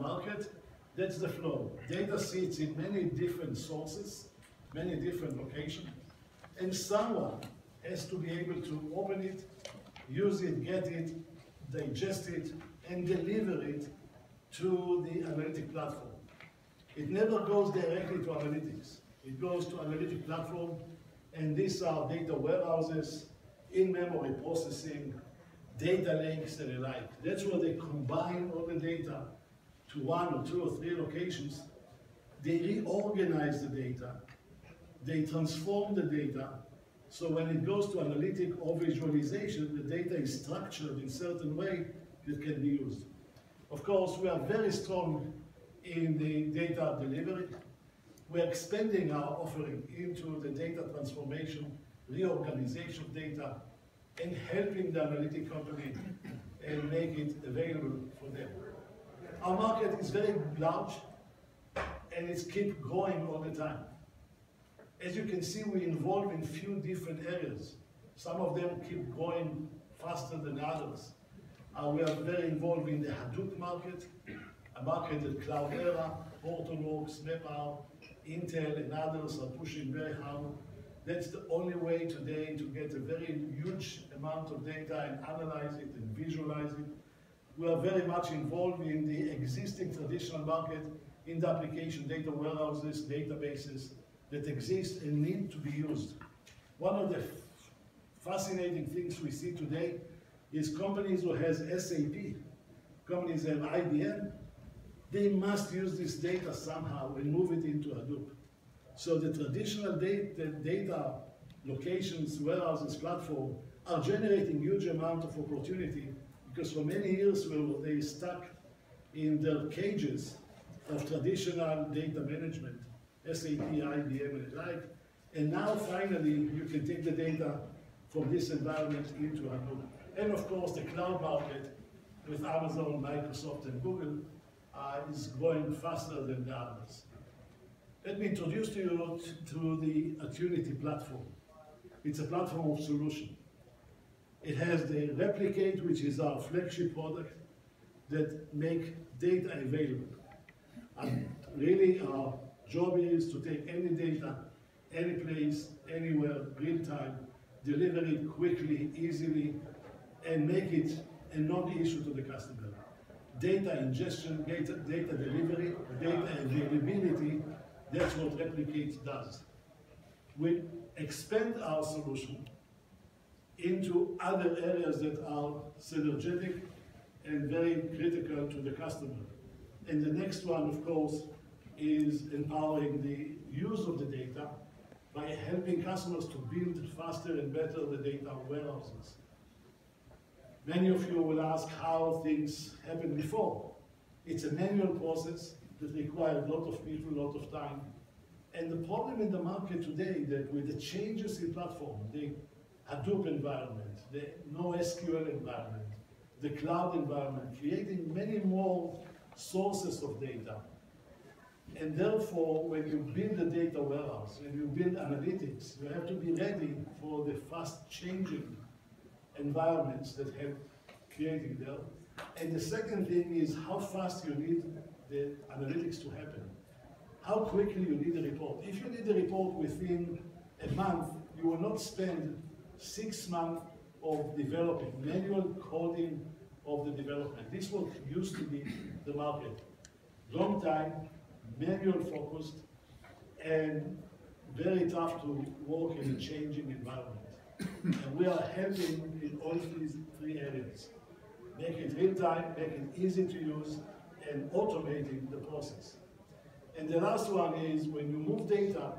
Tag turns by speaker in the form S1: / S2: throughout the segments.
S1: market, that's the flow. Data sits in many different sources, many different locations, and someone has to be able to open it, use it, get it, digest it, and deliver it to the analytic platform. It never goes directly to analytics. It goes to analytic platform, and these are data warehouses, in-memory processing, data lakes and the like. That's where they combine all the data to one or two or three locations. They reorganize the data. They transform the data. So when it goes to analytic or visualization, the data is structured in certain way that can be used. Of course, we are very strong in the data delivery. We're expanding our offering into the data transformation, reorganization of data, and helping the analytic company and make it available for them. Our market is very large and it's keep growing all the time. As you can see, we involve in few different areas. Some of them keep growing faster than others. Uh, we are very involved in the Hadoop market, a market that Cloudera, Hortonworks, NetApp, Intel, and others are pushing very hard. That's the only way today to get a very huge amount of data and analyze it and visualize it. We are very much involved in the existing traditional market in the application data warehouses, databases that exist and need to be used. One of the fascinating things we see today is companies who has SAP, companies have IBM, they must use this data somehow and move it into Hadoop. So the traditional data, data locations, warehouses, platform are generating huge amount of opportunity because for many years they were stuck in their cages of traditional data management, SAP, IBM, and the like. And now finally you can take the data from this environment into Hadoop. And of course the cloud market with Amazon, Microsoft, and Google uh, is growing faster than the others. Let me introduce to you to the Attunity platform. It's a platform of solution. It has the Replicate, which is our flagship product that make data available. And really our job is to take any data, any place, anywhere, real time, deliver it quickly, easily, and make it a non-issue to the customer. Data ingestion, data, data delivery, data availability, that's what Replicate does. We expand our solution into other areas that are synergetic and very critical to the customer. And the next one, of course, is empowering the use of the data by helping customers to build faster and better the data warehouses. Many of you will ask how things happened before. It's a manual process that required a lot of people, a lot of time. And the problem in the market today that with the changes in platform, the Hadoop environment, the NoSQL environment, the cloud environment, creating many more sources of data. And therefore, when you build a data warehouse, when you build analytics, you have to be ready for the fast changing environments that have creating there. And the second thing is how fast you need the analytics to happen. How quickly you need a report. If you need a report within a month, you will not spend six months of developing, manual coding of the development. This was used to be the market. Long time, manual focused, and very tough to work in a changing environment. and we are helping in all these three areas. Make it real time, make it easy to use, and automating the process. And the last one is when you move data,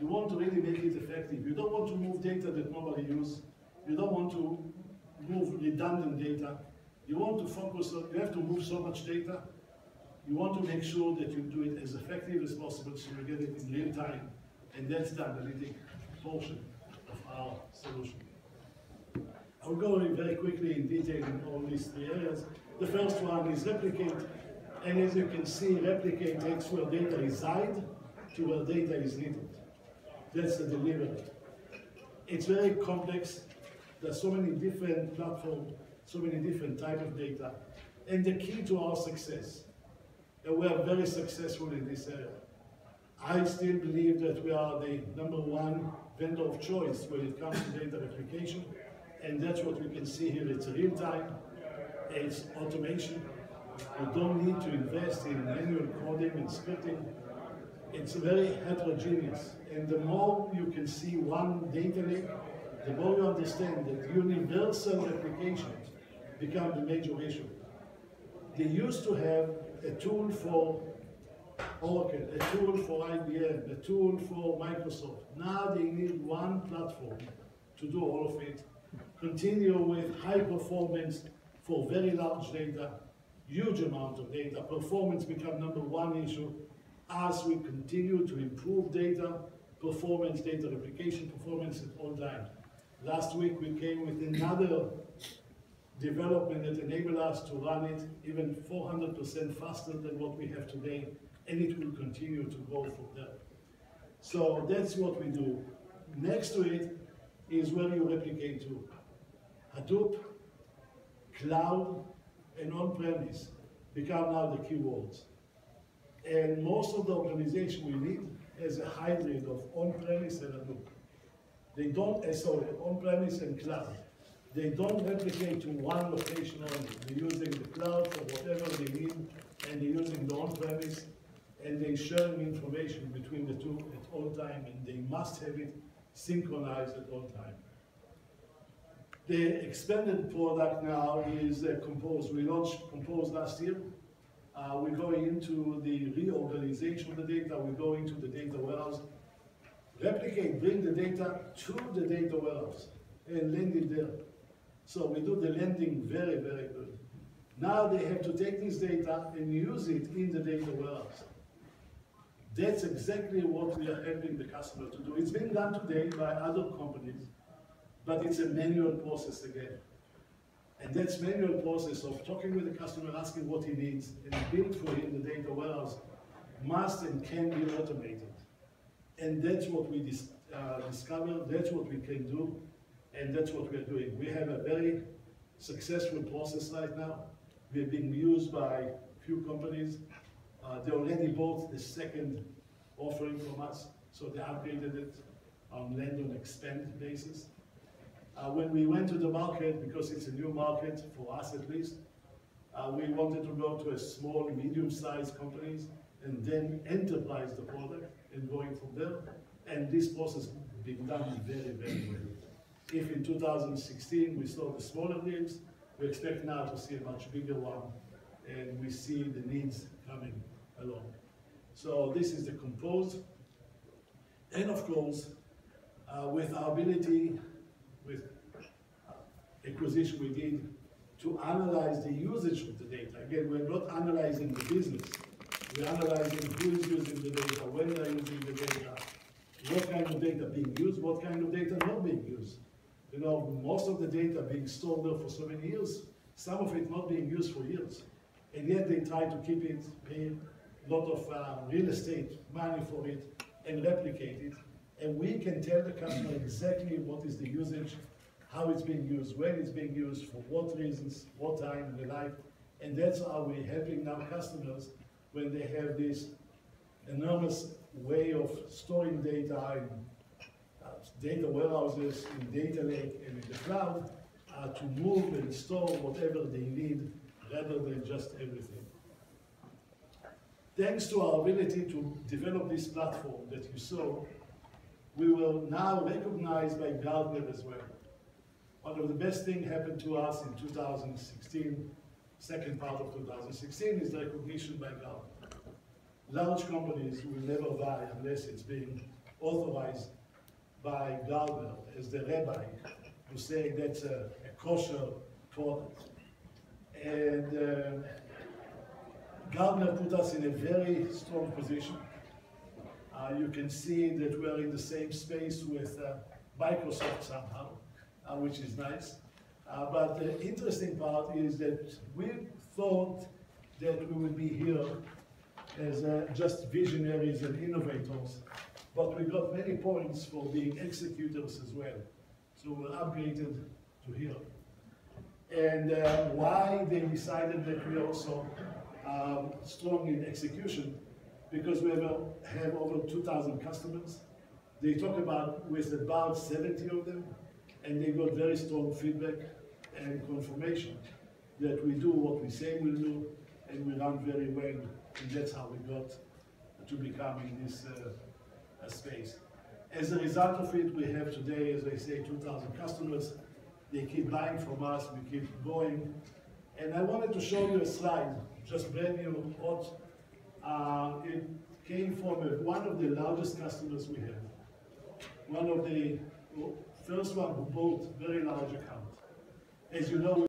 S1: you want to really make it effective. You don't want to move data that nobody uses. You don't want to move redundant data. You want to focus on, you have to move so much data. You want to make sure that you do it as effective as possible so you get it in real time. And that's the analytic portion of our solution. I'll go very quickly in detail in all these three areas. The first one is replicate. And as you can see, replicate takes where data reside to where data is needed. That's the delivery. It's very complex. There's so many different platforms, so many different type of data. And the key to our success and we are very successful in this area. I still believe that we are the number one vendor of choice when it comes to data replication, and that's what we can see here. It's real time, it's automation. You don't need to invest in manual coding and scripting. It's very heterogeneous, and the more you can see one data lake, the more you understand that universal replication become the major issue. They used to have a tool for oh, Oracle, a tool for IBM, a tool for Microsoft. Now they need one platform to do all of it. Continue with high performance for very large data, huge amount of data. Performance become number one issue as we continue to improve data, performance, data replication, performance at all times. Last week we came with another development that enabled us to run it even 400% faster than what we have today, and it will continue to grow from there. So that's what we do. Next to it is where you replicate to. Hadoop, cloud, and on-premise become now the keywords. And most of the organization we need is a hybrid of on-premise and Hadoop. They don't, uh, sorry, on-premise and cloud. They don't replicate to one location only. They're using the cloud for whatever they need, and they're using the on-premise, and they're sharing information between the two at all time, and they must have it synchronized at all time. The expanded product now is uh, Compose. We launched Compose last year. Uh, we're going into the reorganization of the data. We're going to the data warehouse. Replicate, bring the data to the data warehouse and land it there. So we do the landing very, very good. Now they have to take this data and use it in the data warehouse. That's exactly what we are helping the customer to do. It's been done today by other companies, but it's a manual process again. And that's manual process of talking with the customer, asking what he needs, and build for him the data warehouse must and can be automated. And that's what we dis uh, discovered, that's what we can do, and that's what we're doing. We have a very successful process right now. We're being used by a few companies. Uh, they already bought the second offering from us, so they upgraded it on land on expand basis. Uh, when we went to the market, because it's a new market for us at least, uh, we wanted to go to a small, medium-sized companies and then enterprise the product and going from there. And this process been done very, very well. If in 2016 we saw the smaller deals, we expect now to see a much bigger one, and we see the needs coming along. So this is the compose. And of course, uh, with our ability, with uh, acquisition we did, to analyze the usage of the data. Again, we're not analyzing the business. We're analyzing who is using the data, when they're using the data, what kind of data being used, what kind of data not being used. You know, most of the data being stored there for so many years, some of it not being used for years. And yet they try to keep it, pay a lot of uh, real estate money for it, and replicate it. And we can tell the customer exactly what is the usage, how it's being used, when it's being used, for what reasons, what time in the life. And that's how we're helping now customers when they have this enormous way of storing data in data warehouses in data lake and in the cloud uh, to move and store whatever they need rather than just everything. Thanks to our ability to develop this platform that you saw, we were now recognized by Gartner as well. One of the best things happened to us in 2016, second part of 2016, is the recognition by Gartner. Large companies will never buy unless it's being authorized by Gartner as the rabbi who say that's a, a kosher product. And uh, put us in a very strong position. Uh, you can see that we're in the same space with uh, Microsoft somehow, uh, which is nice. Uh, but the interesting part is that we thought that we would be here as uh, just visionaries and innovators but we got many points for being executors as well. So we're upgraded to here. And uh, why they decided that we are also uh, um, strong in execution because we have, have over 2,000 customers. They talk about with about 70 of them, and they got very strong feedback and confirmation that we do what we say we'll do, and we run very well, and that's how we got to become in this uh, space. As a result of it, we have today, as I say, 2,000 customers. They keep buying from us, we keep going. And I wanted to show you a slide, just brand new, hot. Uh, it came from one of the largest customers we have. One of the first one who bought very large account. As you know,